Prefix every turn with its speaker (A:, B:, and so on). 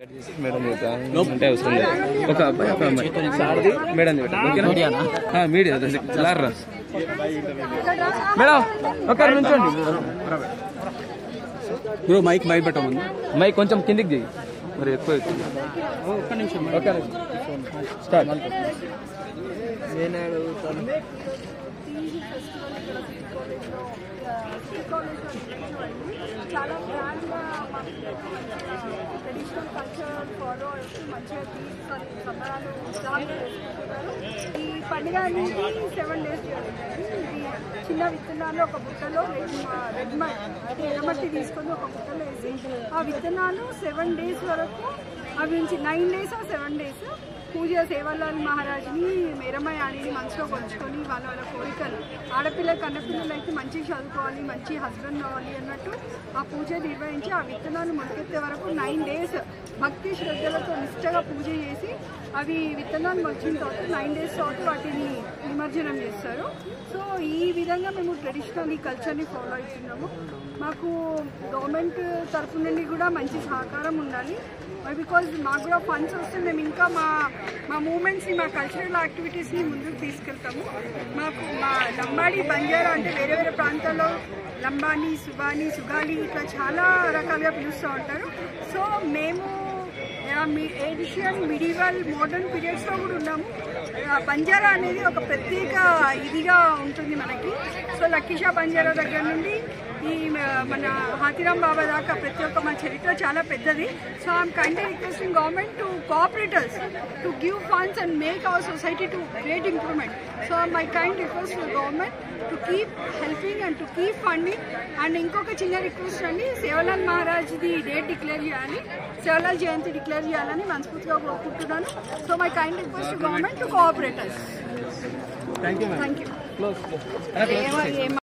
A: Cut చేసి madam చెప్తా అంటే అవసరం లేదు. ఒక అబ్బాయి ఒక అమ్మాయి. సార్ది మేడం చెప్తా ఓకేనా? ఆ, మీడియా లార్రా. మేడం ఒక నుంచోండి.
B: బ్రో మైక్ మైక్ పెట్టమని
A: మైక్ కొంచెం కిందికి చేయి మరి ఎక్కువ
B: ఒక్క నిమిషం.
A: స్టార్ట్.
C: చాలా కల్చర్ ఫాలో మంచిగా తీసుకొని సంబరాలు ఉత్సాహంగా చేసుకుంటున్నారు ఈ పండుగ అనేది సెవెన్ డేస్ జరుగుతుంది. ఇది చిన్న విత్తనాలు ఒక బుట్టలో రెడ్ మట్టి ఎర్రమట్టి తీసుకొని ఒక బుట్టలో వేసి ఆ విత్తనాలు సెవెన్ డేస్ వరకు అవి నుంచి నైన్ డేస్ ఆ సెవెన్ డేస్ పూజ సేవలాల్ మహారాజ్ని మేరమ్మ యాడిని మంచిగా పంచుకొని వాళ్ళ వాళ్ళ కోరికలు ఆడపిల్ల కన్నపిల్లలు అయితే మంచిగా చదువుకోవాలి మంచి హస్బెండ్ కావాలి అన్నట్టు ఆ పూజ నిర్వహించి ఆ విత్తనాలు మొలకెత్తే వరకు నైన్ డేస్ భక్తి శ్రద్ధలతో నిష్టగా పూజ చేసి అవి విత్తనాలు మొలిచిన తర్వాత నైన్ డేస్ తర్వాత వాటిని నిమజ్జనం చేస్తారు. సో ఈ విధంగా మేము ట్రెడిషనల్ ఈ కల్చర్ని ఫాలో అవుతున్నాము మాకు గవర్నమెంట్ తరఫు నుండి కూడా మంచి సహకారం ఉండాలి. బికాజ్ మాకు కూడా ఫండ్స్ వస్తే మేము ఇంకా మా మా మూమెంట్స్ని మా కల్చరల్ యాక్టివిటీస్ని ముందుకు తీసుకెళ్తాము. మాకు మా లంబాడి బంజారా అంటే వేరే వేరే ప్రాంతాల్లో లంబాని సుబాని సుగాలి ఇట్లా చాలా రకాలుగా పిలుస్తూ ఉంటారు. సో మేము ఏషియన్ మిడివల్ మోడర్న్ పీరియడ్స్లో కూడా ఉన్నాము. బంజారా అనేది ఒక ప్రత్యేక ఇదిగా ఉంటుంది మనకి. సో లక్కీషా బంజారా దగ్గర నుండి ఈ మన హాతిరామ్ బాబా దాకా ప్రతి ఒక్క మన చరిత్ర చాలా పెద్దది. So I'm kind requesting government to cooperators to give funds and make our society to great improvement so my kind request to government to keep helping and to keep funding and ఇంకొక చిన్న request అండి Sevalal మహారాజ్ది date declare చేయాలి. సేవలాల్ జయంతి declare చేయాలని మనస్ఫూర్తిగా కోరుకుంటున్నాను. So my kind request to government to cooperators
A: thank you